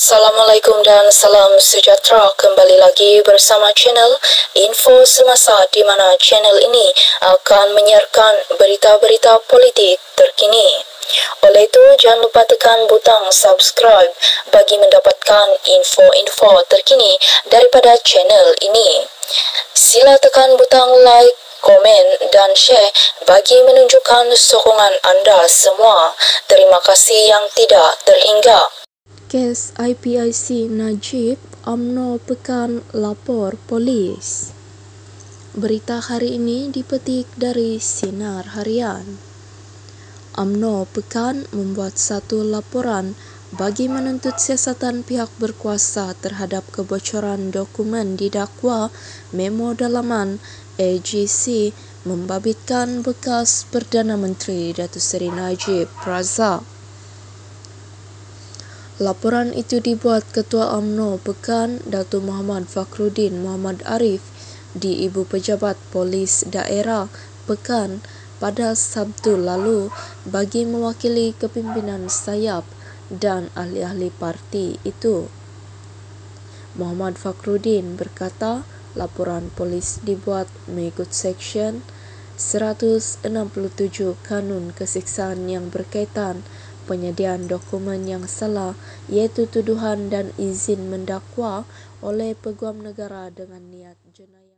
Assalamualaikum dan salam sejahtera kembali lagi bersama channel Info Semasa di mana channel ini akan menyiarkan berita-berita politik terkini. Oleh itu, jangan lupa tekan butang subscribe bagi mendapatkan info-info terkini daripada channel ini. Sila tekan butang like, komen dan share bagi menunjukkan sokongan anda semua. Terima kasih yang tidak terhingga. Kes IPIC Najib UMNO Pekan Lapor Polis Berita hari ini dipetik dari Sinar Harian UMNO Pekan membuat satu laporan bagi menuntut siasatan pihak berkuasa terhadap kebocoran dokumen didakwa memo dalaman AGC membabitkan bekas Perdana Menteri Datuk Seri Najib Razak. Laporan itu dibuat Ketua UMNO Pekan Datuk Muhammad Fakhruddin Muhammad Arif di Ibu Pejabat Polis Daerah Pekan pada Sabtu lalu bagi mewakili kepimpinan sayap dan ahli-ahli parti itu. Muhammad Fakhruddin berkata laporan polis dibuat mengikut Seksyen 167 Kanun Kesiksaan yang berkaitan penyediaan dokumen yang salah iaitu tuduhan dan izin mendakwa oleh peguam negara dengan niat jenayah.